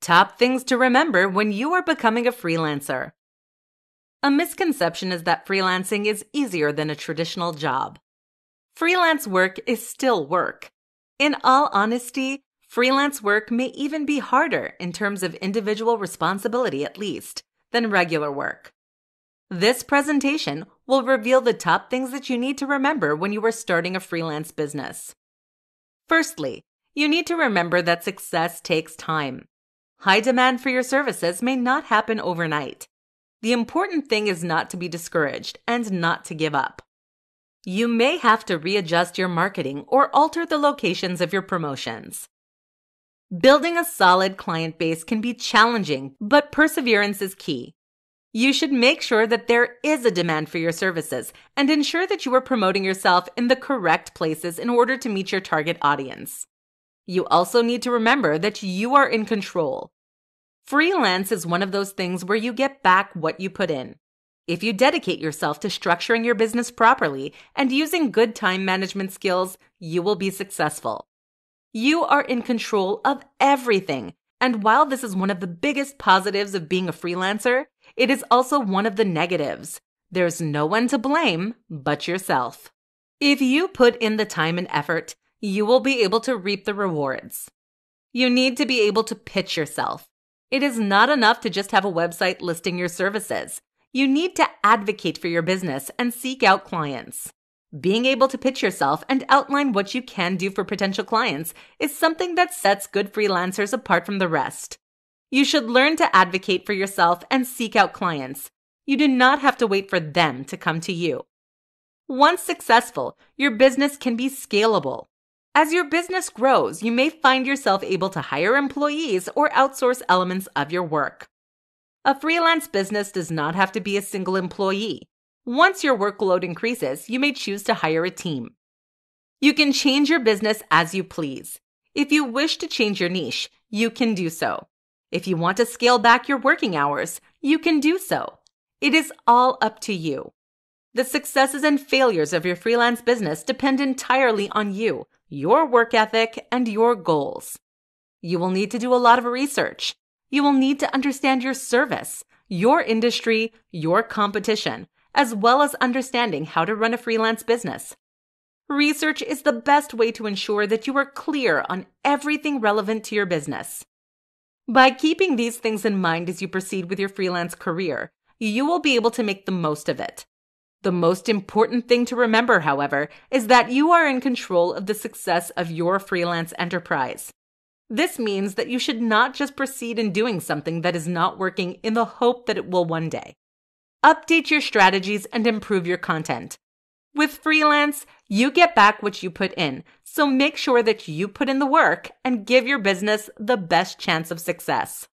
Top things to remember when you are becoming a freelancer. A misconception is that freelancing is easier than a traditional job. Freelance work is still work. In all honesty, freelance work may even be harder in terms of individual responsibility, at least, than regular work. This presentation will reveal the top things that you need to remember when you are starting a freelance business. Firstly, you need to remember that success takes time. High demand for your services may not happen overnight. The important thing is not to be discouraged and not to give up. You may have to readjust your marketing or alter the locations of your promotions. Building a solid client base can be challenging, but perseverance is key. You should make sure that there is a demand for your services and ensure that you are promoting yourself in the correct places in order to meet your target audience. You also need to remember that you are in control. Freelance is one of those things where you get back what you put in. If you dedicate yourself to structuring your business properly and using good time management skills, you will be successful. You are in control of everything. And while this is one of the biggest positives of being a freelancer, it is also one of the negatives. There's no one to blame but yourself. If you put in the time and effort, you will be able to reap the rewards. You need to be able to pitch yourself. It is not enough to just have a website listing your services. You need to advocate for your business and seek out clients. Being able to pitch yourself and outline what you can do for potential clients is something that sets good freelancers apart from the rest. You should learn to advocate for yourself and seek out clients. You do not have to wait for them to come to you. Once successful, your business can be scalable. As your business grows, you may find yourself able to hire employees or outsource elements of your work. A freelance business does not have to be a single employee. Once your workload increases, you may choose to hire a team. You can change your business as you please. If you wish to change your niche, you can do so. If you want to scale back your working hours, you can do so. It is all up to you. The successes and failures of your freelance business depend entirely on you, your work ethic, and your goals. You will need to do a lot of research. You will need to understand your service, your industry, your competition, as well as understanding how to run a freelance business. Research is the best way to ensure that you are clear on everything relevant to your business. By keeping these things in mind as you proceed with your freelance career, you will be able to make the most of it. The most important thing to remember, however, is that you are in control of the success of your freelance enterprise. This means that you should not just proceed in doing something that is not working in the hope that it will one day. Update your strategies and improve your content. With freelance, you get back what you put in, so make sure that you put in the work and give your business the best chance of success.